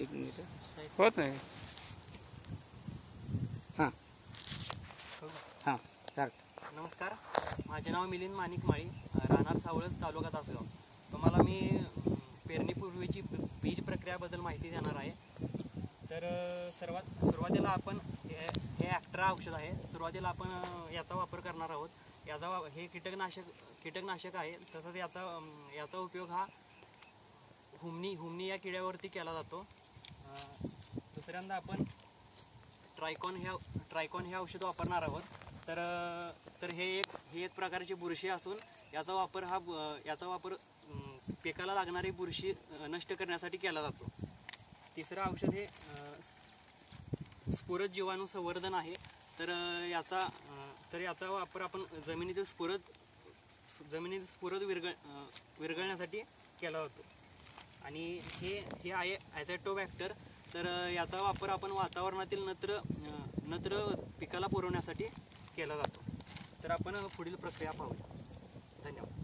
एक मिनिट. होत नाही. हां. हां चाल नमस्कार. माझे नाव मिलिंद माणिक माळी राहणार सावळज तालुका तासगाव. तुम्हाला मी पेरणीपूर्वीची बीज प्रक्रियाबद्दल माहिती देणार आहे. तर सर्वात सुरुवातीला आपण हे हे ॲक्ट्रा औषध आहे. सुरुवातीला आपण याचा वापर करणार आहोत. याचा वा हे कीटकनाशक कीटकनाशक आहे. तसंच याचा याचा उपयोग हा हुमणी हुमणी या किड्यावरती केला जातो. दुसऱ्यांदा आपण ट्रायकॉन हे ट्रायकॉन हे औषध वापरणार आहोत. तर तर हे एक हे एक प्रकारची बुरशी असून याचा वापर हा ब- याचा वापर पिकाला लागणारी बुरशी नष्ट करण्यासाठी केला जातो. तिसरं औषध हे स्फुरद जीवाणू संवर्धन आहे. तर याचा तर याचा वापर आपण जमिनीतील स्फुरद जमिनीतील स्फुरद विरगळ विरघळण्यासाठी केला जातो. आणि हे हे आहे ॲझॅटोबॅक्टर तर याचा वापर आपण वातावरणातील नत्र नत्र पिकाला पुरवण्यासाठी केला जातो. तर आपण पुढील प्रक्रिया पाहूया. धन्यवाद.